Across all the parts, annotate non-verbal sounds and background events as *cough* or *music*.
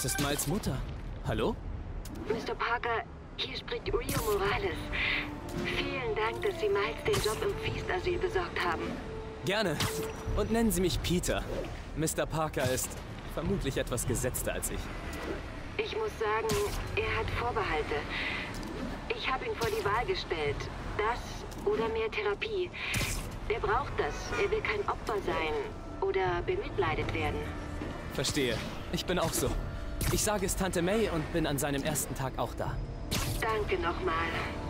Das ist Miles Mutter. Hallo? Mr. Parker, hier spricht Rio Morales. Vielen Dank, dass Sie Miles den Job im Feast-Asyl besorgt haben. Gerne. Und nennen Sie mich Peter. Mr. Parker ist vermutlich etwas gesetzter als ich. Ich muss sagen, er hat Vorbehalte. Ich habe ihn vor die Wahl gestellt. Das oder mehr Therapie. Er braucht das. Er will kein Opfer sein oder bemitleidet werden. Verstehe. Ich bin auch so. Ich sage es Tante May und bin an seinem ersten Tag auch da. Danke nochmal.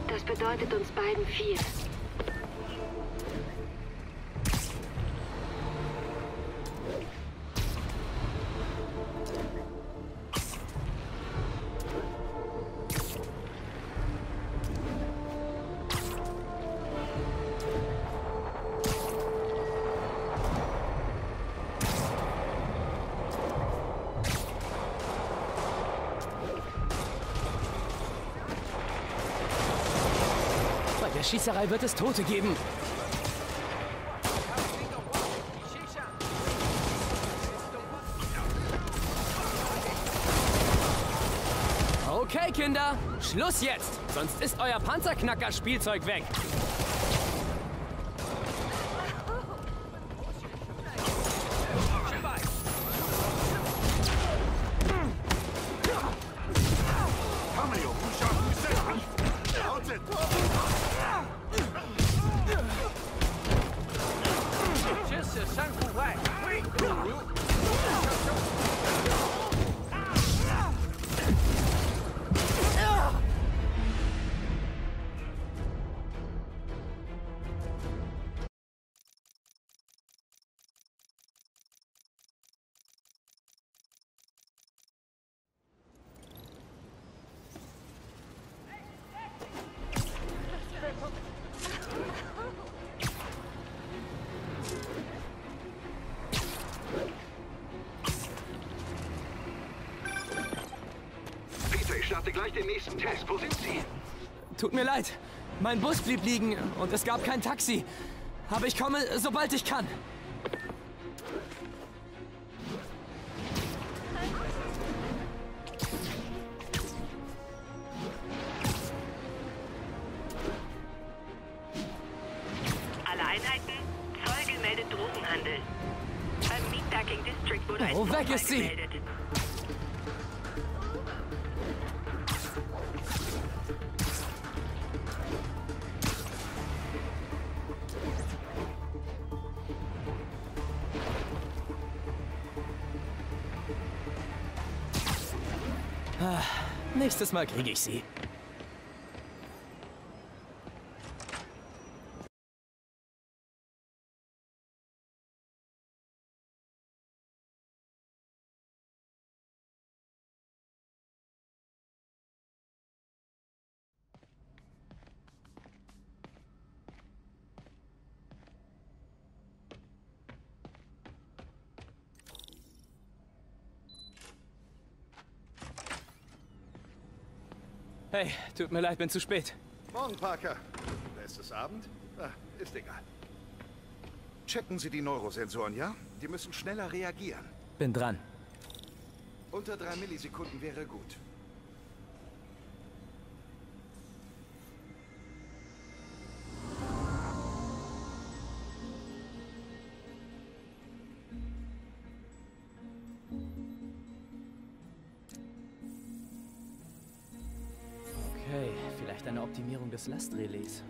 Das bedeutet uns beiden viel. Der Schießerei wird es Tote geben. Okay, Kinder, Schluss jetzt. Sonst ist euer Panzerknacker-Spielzeug weg. Starte gleich den nächsten Test. Wo sind Sie? Tut mir leid. Mein Bus blieb liegen und es gab kein Taxi. Aber ich komme, sobald ich kann. Nächstes Mal kriege ich sie. Hey, tut mir leid, bin zu spät. Morgen, Parker. Letztes Abend? Ah, ist egal. Checken Sie die Neurosensoren, ja? Die müssen schneller reagieren. Bin dran. Unter drei Millisekunden wäre gut. last release.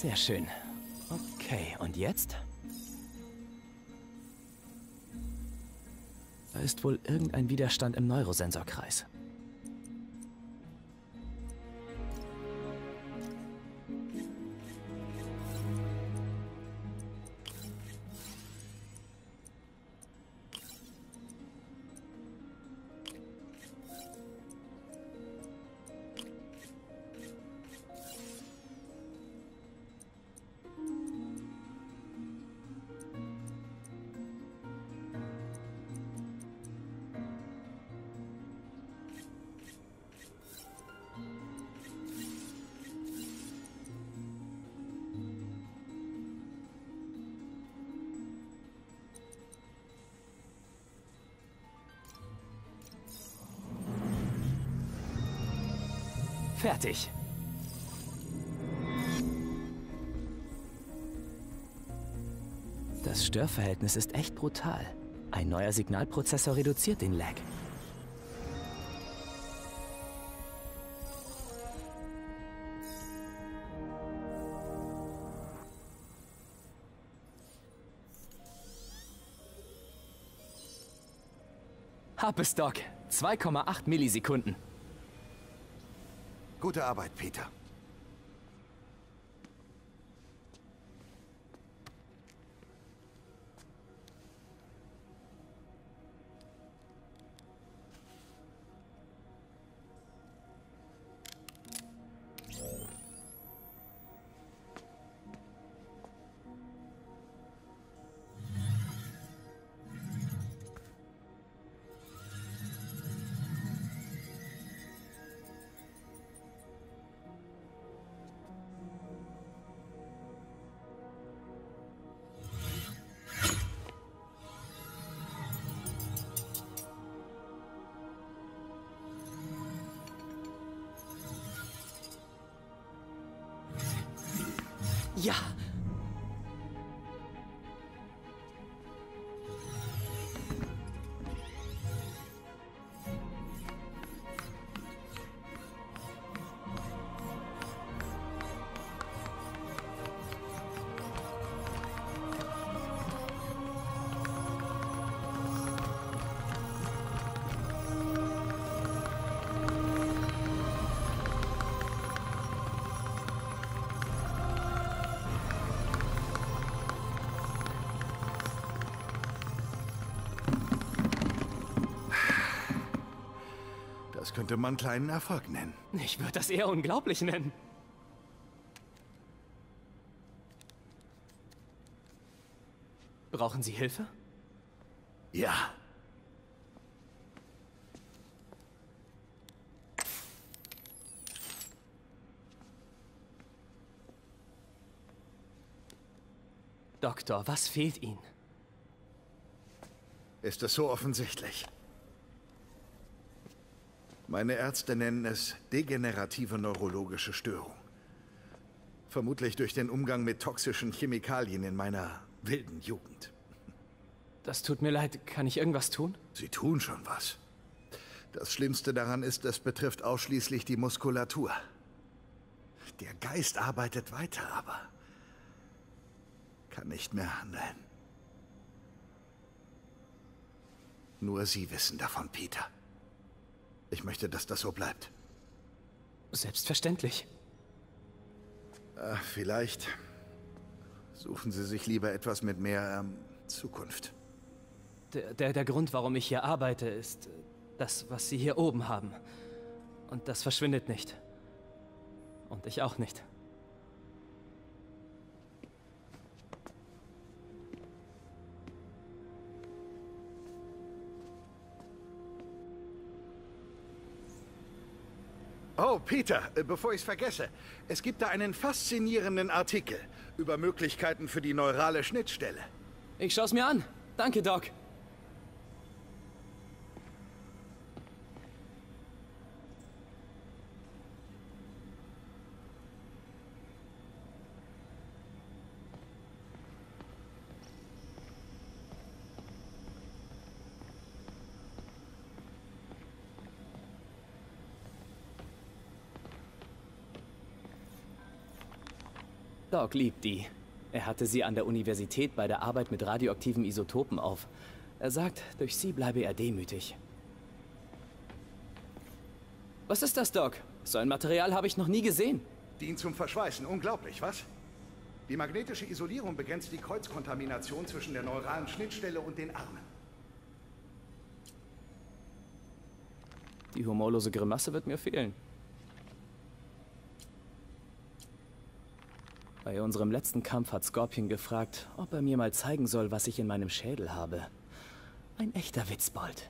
Sehr schön. Okay, und jetzt? Da ist wohl irgendein Widerstand im Neurosensorkreis. Fertig. Das Störverhältnis ist echt brutal. Ein neuer Signalprozessor reduziert den Lag. Hab es, Doc. 2,8 Millisekunden. Gute Arbeit, Peter. Ja. Das könnte man kleinen Erfolg nennen. Ich würde das eher unglaublich nennen. Brauchen Sie Hilfe? Ja. Doktor, was fehlt Ihnen? Ist es so offensichtlich? Meine Ärzte nennen es degenerative neurologische Störung. Vermutlich durch den Umgang mit toxischen Chemikalien in meiner wilden Jugend. Das tut mir leid. Kann ich irgendwas tun? Sie tun schon was. Das Schlimmste daran ist, es betrifft ausschließlich die Muskulatur. Der Geist arbeitet weiter, aber kann nicht mehr handeln. Nur Sie wissen davon, Peter. Ich möchte, dass das so bleibt. Selbstverständlich. Äh, vielleicht suchen Sie sich lieber etwas mit mehr ähm, Zukunft. Der, der, der Grund, warum ich hier arbeite, ist das, was Sie hier oben haben. Und das verschwindet nicht. Und ich auch nicht. Peter, äh, bevor ich es vergesse. Es gibt da einen faszinierenden Artikel über Möglichkeiten für die neurale Schnittstelle. Ich schaue es mir an. Danke, Doc. Doc liebt die. Er hatte sie an der Universität bei der Arbeit mit radioaktiven Isotopen auf. Er sagt, durch sie bleibe er demütig. Was ist das, Doc? So ein Material habe ich noch nie gesehen. Dient zum Verschweißen. Unglaublich, was? Die magnetische Isolierung begrenzt die Kreuzkontamination zwischen der neuralen Schnittstelle und den Armen. Die humorlose Grimasse wird mir fehlen. Bei unserem letzten Kampf hat Scorpion gefragt, ob er mir mal zeigen soll, was ich in meinem Schädel habe. Ein echter Witzbold.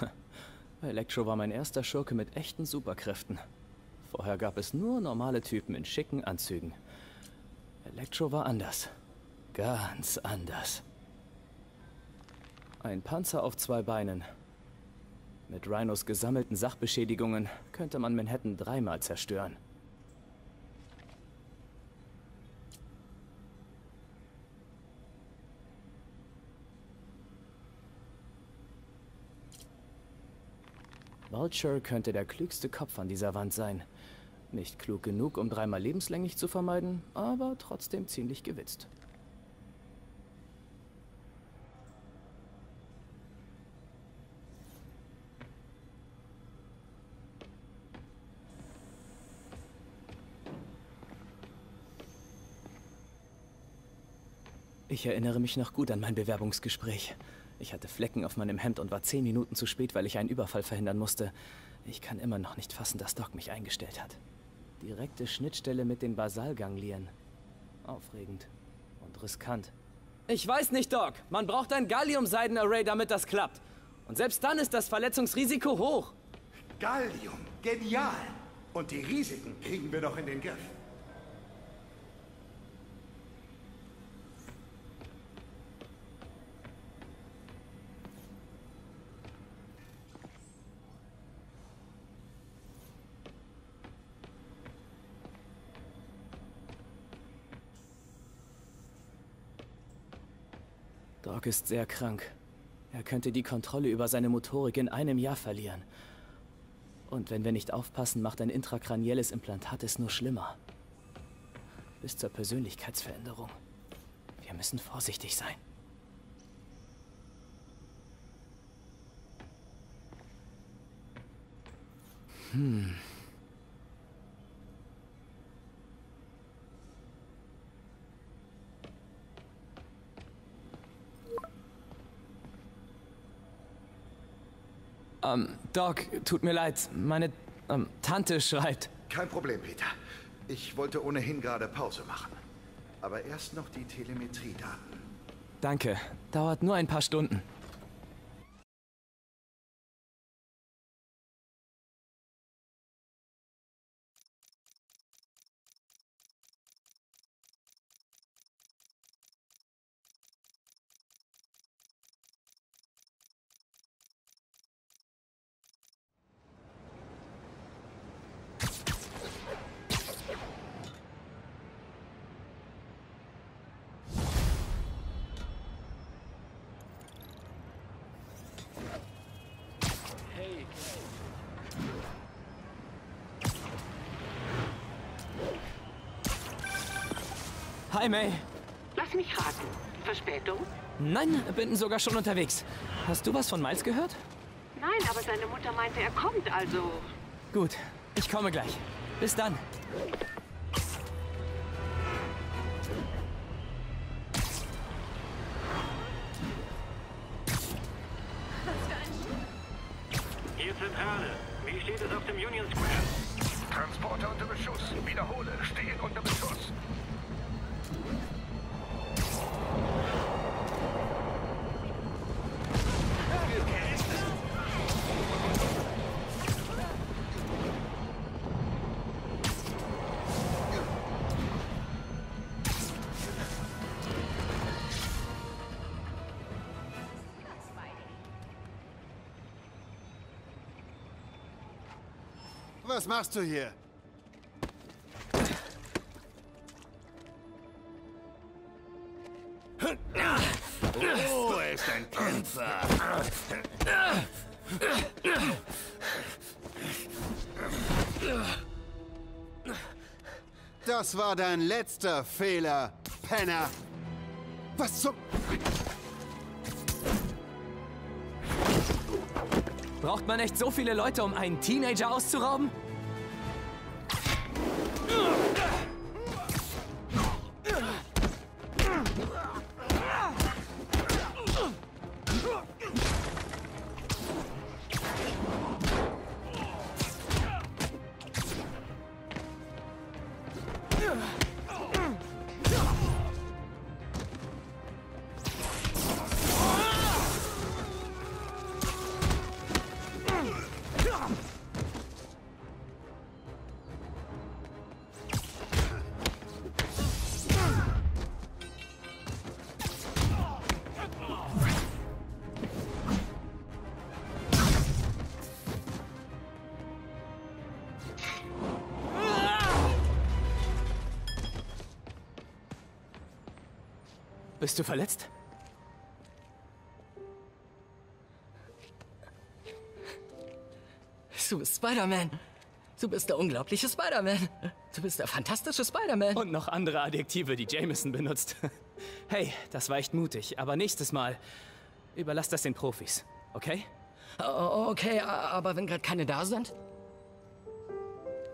*laughs* Electro war mein erster Schurke mit echten Superkräften. Vorher gab es nur normale Typen in schicken Anzügen. Electro war anders. Ganz anders. Ein Panzer auf zwei Beinen. Mit Rhinos gesammelten Sachbeschädigungen könnte man Manhattan dreimal zerstören. Vulture könnte der klügste Kopf an dieser Wand sein. Nicht klug genug, um dreimal lebenslänglich zu vermeiden, aber trotzdem ziemlich gewitzt. Ich erinnere mich noch gut an mein Bewerbungsgespräch. Ich hatte Flecken auf meinem Hemd und war zehn Minuten zu spät, weil ich einen Überfall verhindern musste. Ich kann immer noch nicht fassen, dass Doc mich eingestellt hat. Direkte Schnittstelle mit den Basalganglien. Aufregend und riskant. Ich weiß nicht, Doc. Man braucht ein Gallium-Seiden-Array, damit das klappt. Und selbst dann ist das Verletzungsrisiko hoch. Gallium, genial. Und die Risiken kriegen wir doch in den Griff. Doc ist sehr krank. Er könnte die Kontrolle über seine Motorik in einem Jahr verlieren. Und wenn wir nicht aufpassen, macht ein intrakranielles Implantat es nur schlimmer. Bis zur Persönlichkeitsveränderung. Wir müssen vorsichtig sein. Hm. Ähm, Doc, tut mir leid. Meine ähm, Tante schreit. Kein Problem, Peter. Ich wollte ohnehin gerade Pause machen. Aber erst noch die Telemetriedaten. Danke. Dauert nur ein paar Stunden. Hi, May. Lass mich raten. Verspätung? Nein, bin sogar schon unterwegs. Hast du was von Miles gehört? Nein, aber seine Mutter meinte, er kommt, also... Gut, ich komme gleich. Bis dann. Was machst du hier? Oh, er ist ein Kämpfer. Das war dein letzter Fehler, Penner. Was zum... Braucht man echt so viele Leute, um einen Teenager auszurauben? Bist du verletzt? Du bist Spider-Man. Du bist der unglaubliche Spider-Man. Du bist der fantastische Spider-Man. Und noch andere Adjektive, die Jameson benutzt. *laughs* Hey, das war echt mutig, aber nächstes Mal überlass das den Profis, okay? Oh, okay, aber wenn gerade keine da sind?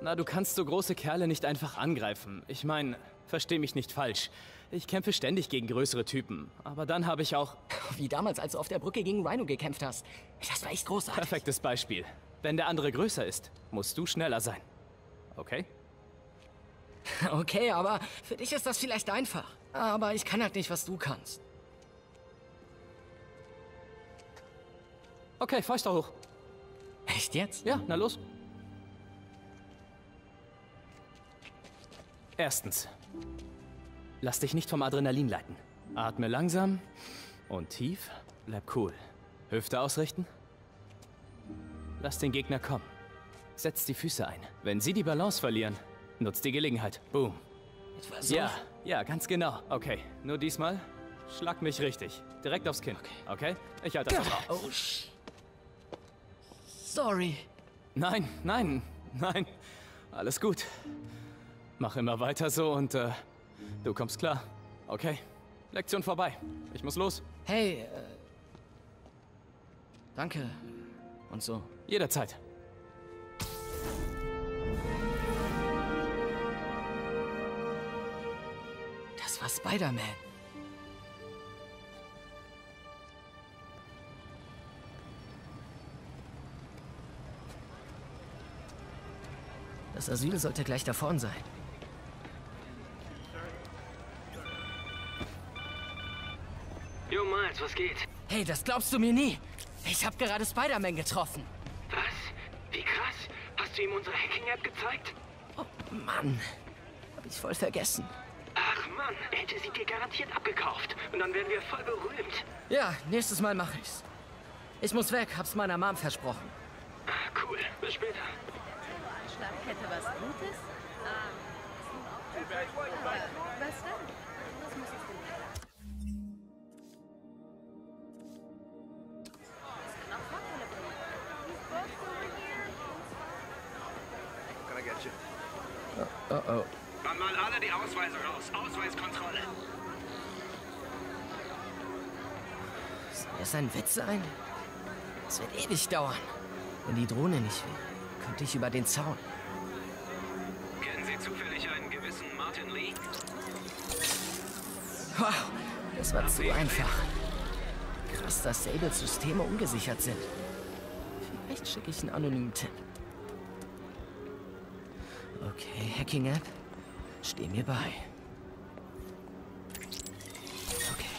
Na, du kannst so große Kerle nicht einfach angreifen. Ich meine, versteh mich nicht falsch. Ich kämpfe ständig gegen größere Typen. Aber dann habe ich auch... *laughs* Wie damals, als du auf der Brücke gegen Rhino gekämpft hast. Das war echt großartig. Perfektes Beispiel. Wenn der andere größer ist, musst du schneller sein. Okay? *laughs* Okay, aber für dich ist das vielleicht einfach. Aber ich kann halt nicht, was du kannst. Okay, Fäuste hoch. Echt jetzt? Ja, na los. Erstens. Lass dich nicht vom Adrenalin leiten. Atme langsam und tief. Bleib cool. Hüfte ausrichten. Lass den Gegner kommen. Setz die Füße ein. Wenn sie die Balance verlieren, nutzt die Gelegenheit. Boom. Etwa so? Ja, ja, ganz genau. Okay, nur diesmal schlag mich richtig. Direkt aufs Kinn. Okay? Ich halte das. Oh, sh Sorry. Nein, nein, nein. Alles gut. Mach immer weiter so und äh, du kommst klar. Okay? Lektion vorbei. Ich muss los. Hey, äh, danke. Und so. Jederzeit. Das war Spider-Man. Das Asyl sollte gleich da vorn sein. Miles, was geht? Hey, das glaubst du mir nie. Ich habe gerade Spider-Man getroffen. Was? Wie krass. Hast du ihm unsere Hacking-App gezeigt? Oh, Mann. Hab ich voll vergessen. Ach Mann, er hätte sie dir garantiert abgekauft. Und dann wären wir voll berühmt. Ja, nächstes Mal mache ich's. Ich muss weg, hab's meiner Mom versprochen. Ah, Cool, bis später. Schlafkette was Gutes? Ah. Was denn? Ausweise raus. Ausweiskontrolle. Soll das ein Witz sein? Es wird ewig dauern. Wenn die Drohne nicht will, könnte ich über den Zaun. Kennen Sie zufällig einen gewissen Martin Lee? Wow, das war zu einfach. Krass, dass Sables Systeme ungesichert sind. Vielleicht schicke ich einen anonymen Tipp. Okay, Hacking-App. Steh mir bei. Okay.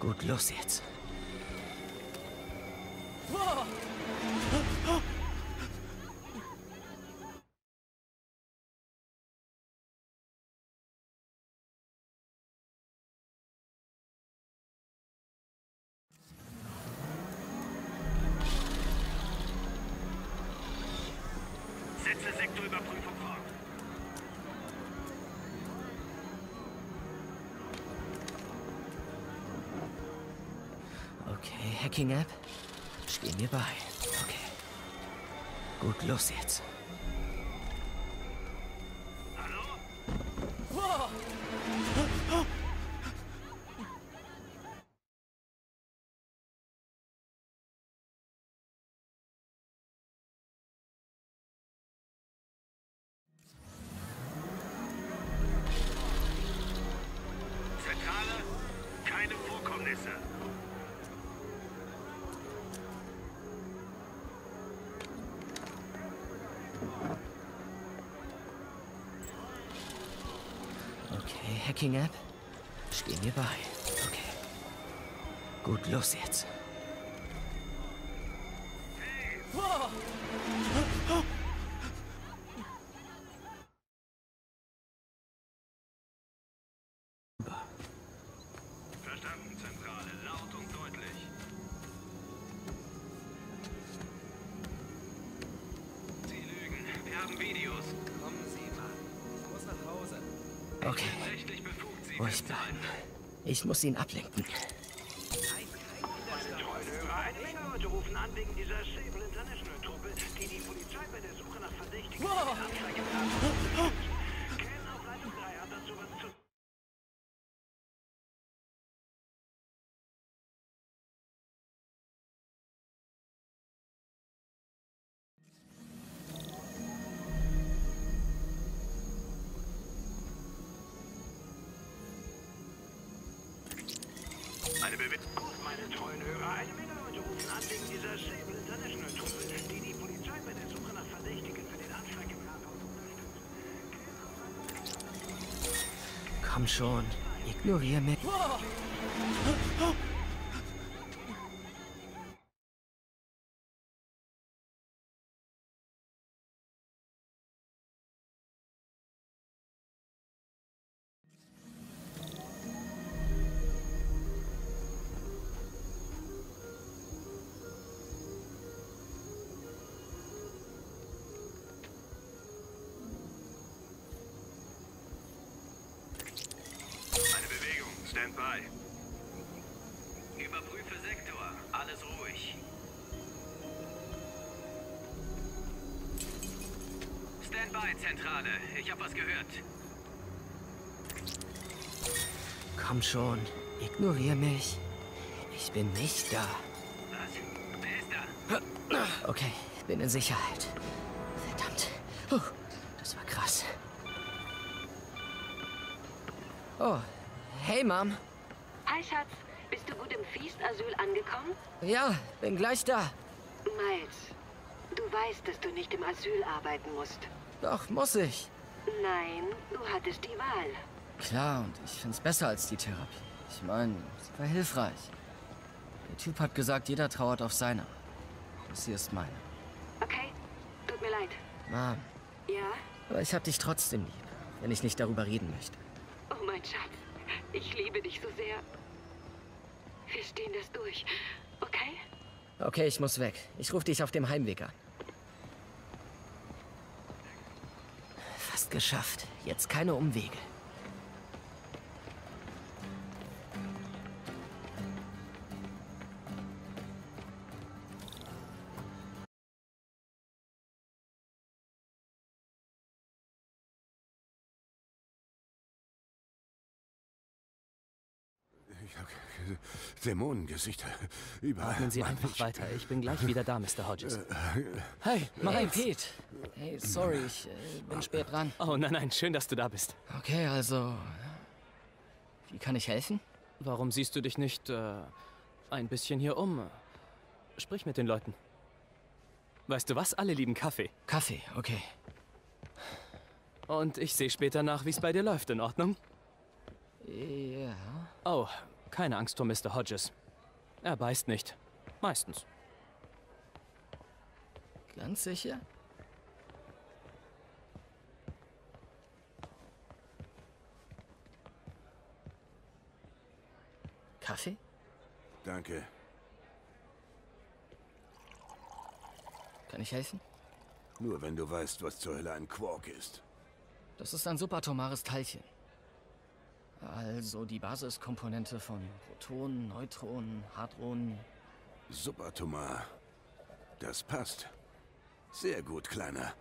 Gut, los jetzt. Setze Hacking-App. Steh mir bei. Okay. Gut, los jetzt. Okay, Hacking-App. Stehen mir bei. Okay. Gut, los jetzt. Verstanden, Ich muss ihn ablenken. Hörer, Gut, meine treuen Hörer. Eine Menge Leute rufen an wegen dieser Sable International Truppe, die die Polizei bei der Suche nach Verdächtigen für den Anschlag im Rathaus unterstützt. Komm schon, ignoriere mich. Eine was gehört. Komm schon, ignoriere mich. Ich bin nicht da. Was? Wer ist da? Okay, bin in Sicherheit. Verdammt. Puh, das war krass. Oh, hey Mom. Hi, Schatz. Bist du gut im Feast-Asyl angekommen? Ja, bin gleich da. Miles, du weißt, dass du nicht im Asyl arbeiten musst. Doch, muss ich. Nein, du hattest die Wahl. Klar, und ich find's besser als die Therapie. Ich meine, sie war hilfreich. Der Typ hat gesagt, jeder trauert auf seiner. Das hier ist meine. Okay, tut mir leid. Mom, Ja? aber ich hab dich trotzdem lieb, wenn ich nicht darüber reden möchte. Oh, mein Schatz. Ich liebe dich so sehr. Wir stehen das durch. Okay? Okay, ich muss weg. Ich rufe dich auf dem Heimweg an. Fast geschafft. Jetzt keine Umwege. Ich hab Dämonengesichter. Überall. Atmen Sie einfach weiter. Ich bin gleich wieder da, Mr. Hodges. Hey, Hey, Miles. Pete. Hey, sorry, ich äh, bin spät dran. Oh, nein, nein, schön, dass du da bist. Okay, also... Wie kann ich helfen? Warum siehst du dich nicht äh, ein bisschen hier um? Sprich mit den Leuten. Weißt du was? Alle lieben Kaffee. Kaffee, okay. Und ich sehe später nach, wie es bei dir läuft. In Ordnung? Ja. Oh, keine Angst vor Mr. Hodges. Er beißt nicht. Meistens. Ganz sicher? Kaffee? Danke. Kann ich helfen? Nur wenn du weißt, was zur Hölle ein Quark ist. Das ist ein subatomares Teilchen. Also die Basiskomponente von Protonen, Neutronen, Hadronen. Subatomar. Das passt. Sehr gut, Kleiner.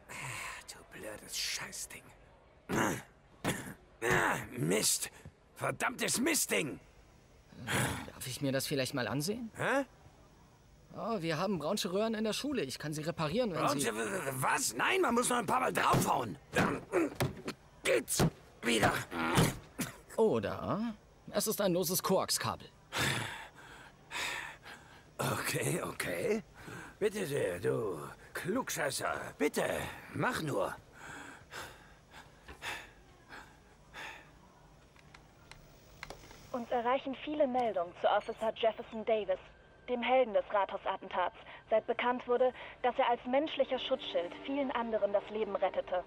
Du blödes Scheißding. Ah, *clears throat* Mist. Verdammtes Mistding. Darf ich mir das vielleicht mal ansehen? Hä? Oh, wir haben braunsche Röhren in der Schule. Ich kann sie reparieren, wenn Und, Sie... was? Nein, man muss noch ein paar Mal draufhauen. Dann geht's wieder. Oder es ist ein loses Koaxkabel. Okay, okay. Bitte sehr, du Klugscheißer. Bitte, mach nur. Uns erreichen viele Meldungen zu Officer Jefferson Davis, dem Helden des Rathausattentats, seit bekannt wurde, dass er als menschlicher Schutzschild vielen anderen das Leben rettete.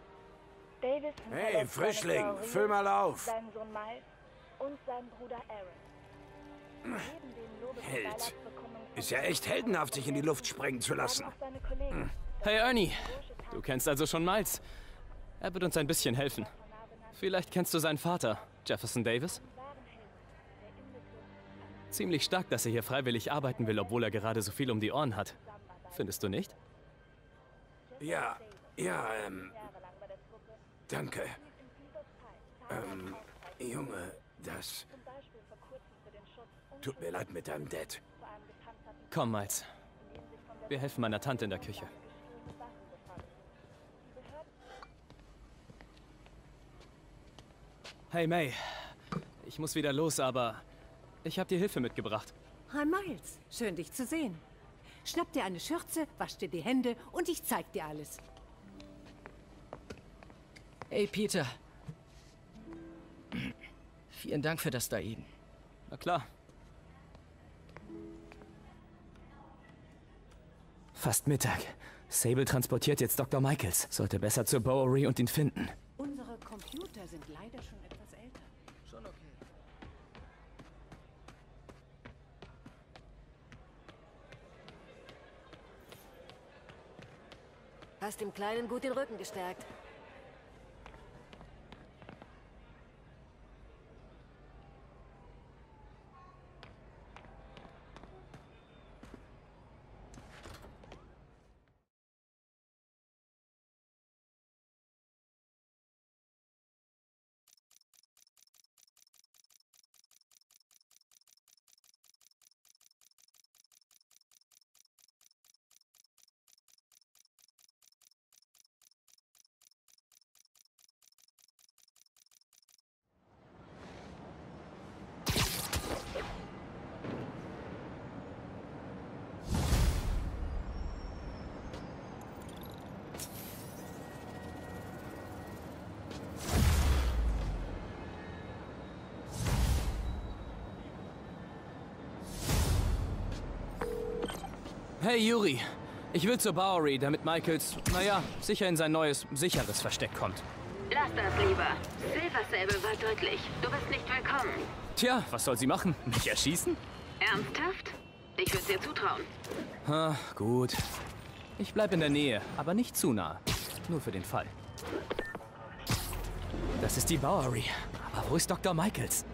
Davis Hey, Frischling, Rio, füll mal auf. Seinen Sohn Miles und seinen Bruder Aaron. Held. Ist ja echt heldenhaft, sich in die Luft sprengen zu lassen. Kollegen, Hey Ernie, du kennst also schon Miles. Er wird uns ein bisschen helfen. Vielleicht kennst du seinen Vater, Jefferson Davis? Ziemlich stark, dass er hier freiwillig arbeiten will, obwohl er gerade so viel um die Ohren hat. Findest du nicht? Ja, ja, ähm, danke. Ähm, Junge, das tut mir leid mit deinem Dad. Komm, Miles. Wir helfen meiner Tante in der Küche. Hey May, ich muss wieder los, aber ich habe dir Hilfe mitgebracht. Hi Miles, schön dich zu sehen. Schnapp dir eine Schürze, wasch dir die Hände und ich zeig dir alles. Hey, Peter. Vielen Dank für das da eben. Na klar. Fast Mittag. Sable transportiert jetzt Dr. Michaels. Sollte besser zur Bowery und ihn finden. Unsere Computer sind leider schon Hast dem Kleinen gut den Rücken gestärkt. Hey Yuri, ich will zur Bowery, damit Michaels, naja, sicher in sein neues, sicheres Versteck kommt. Lass das lieber. Silver Sable war deutlich. Du bist nicht willkommen. Tja, was soll sie machen? Mich erschießen? Ernsthaft? Ich würde dir zutrauen. Ah, gut. Ich bleib in der Nähe, aber nicht zu nah. Nur für den Fall. Das ist die Bowery. Aber wo ist Dr. Michaels?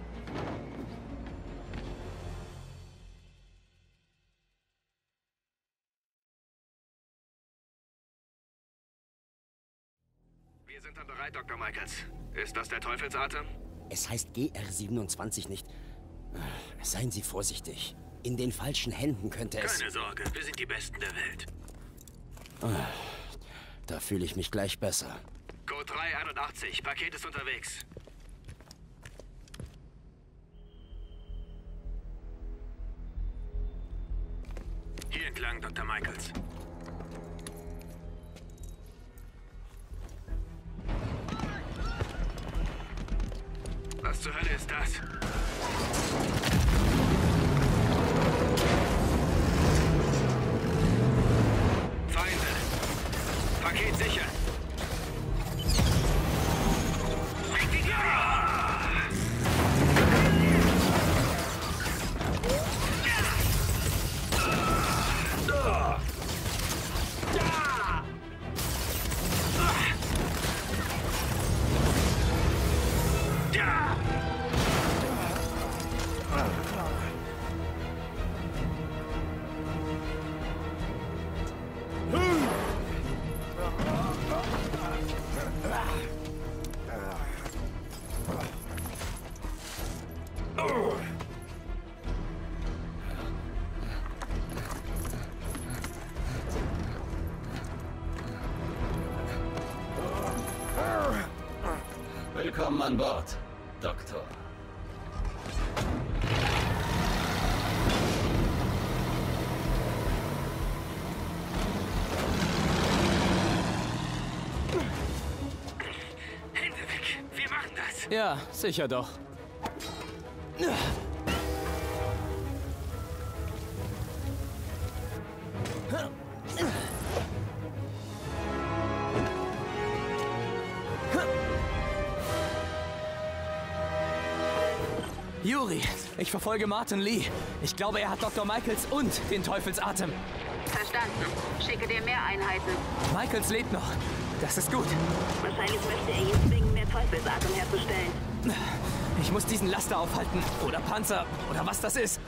Bereit, Dr. Michaels. Ist das der Teufelsatem? Es heißt GR27 nicht. Seien Sie vorsichtig. In den falschen Händen könnte es. Keine Sorge, wir sind die Besten der Welt. Da fühle ich mich gleich besser. Code 381, Paket ist unterwegs. Hier entlang, Dr. Michaels. Was zur Hölle ist das? Feinde. Paket sicher. Willkommen an Bord, Doktor. Ja, sicher doch. Juri, ich verfolge Martin Lee. Ich glaube, er hat Dr. Michaels und den Teufelsatem. Verstanden. Schicke dir mehr Einheiten. Michaels lebt noch. Das ist gut. Wahrscheinlich möchte er ihn zwingen, mehr Teufelsatem herzustellen. Ich muss diesen Laster aufhalten. Oder Panzer. Oder was das ist.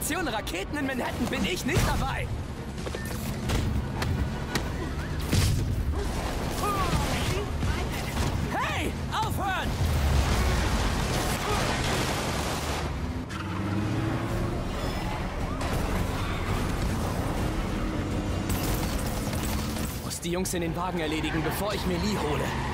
Operation Raketen in Manhattan bin ich nicht dabei. Hey, aufhören! Muss die Jungs in den Wagen erledigen, bevor ich mir Lee hole.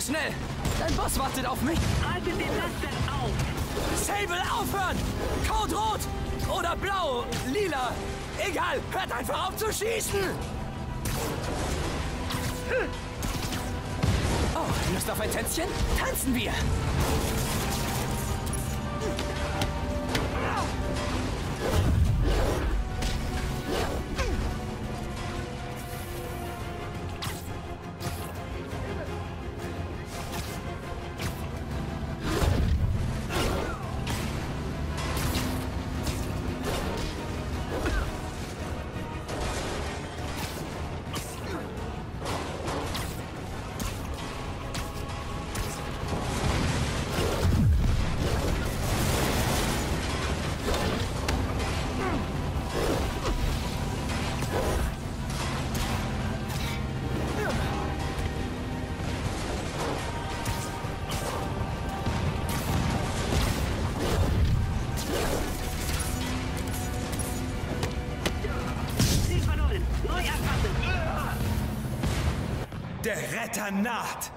Wir schnell! Dein Boss wartet auf mich! Haltet den Laster auf! Sable, aufhören! Code rot! Oder blau, lila! Egal, hört einfach auf zu schießen! Oh, Lust auf ein Tänzchen? Tanzen wir! Retter naht.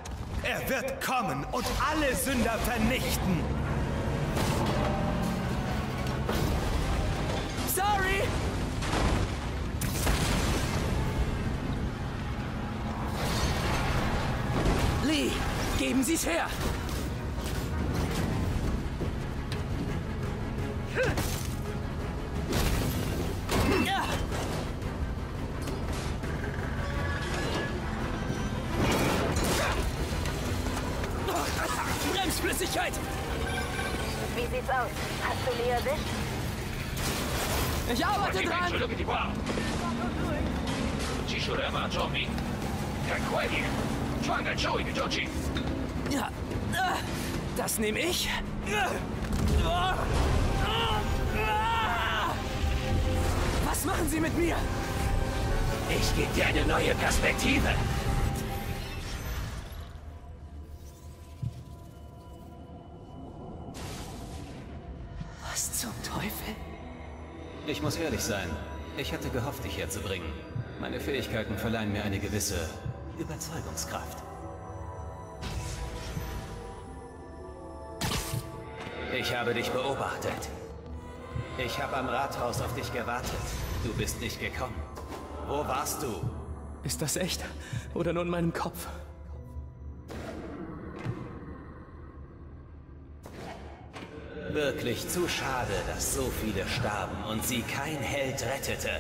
Er wird kommen und alle Sünder vernichten. Sorry! Lee, geben Sie's her! Ja, das nehme ich. Was machen Sie mit mir? Ich gebe dir eine neue Perspektive. Was zum Teufel? Ich muss ehrlich sein. Ich hatte gehofft, dich herzubringen. Meine Fähigkeiten verleihen mir eine gewisse Überzeugungskraft. Ich habe dich beobachtet. Ich habe am Rathaus auf dich gewartet. Du bist nicht gekommen. Wo warst du? Ist das echt? Oder nur in meinem Kopf? Wirklich zu schade, dass so viele starben und sie kein Held rettete.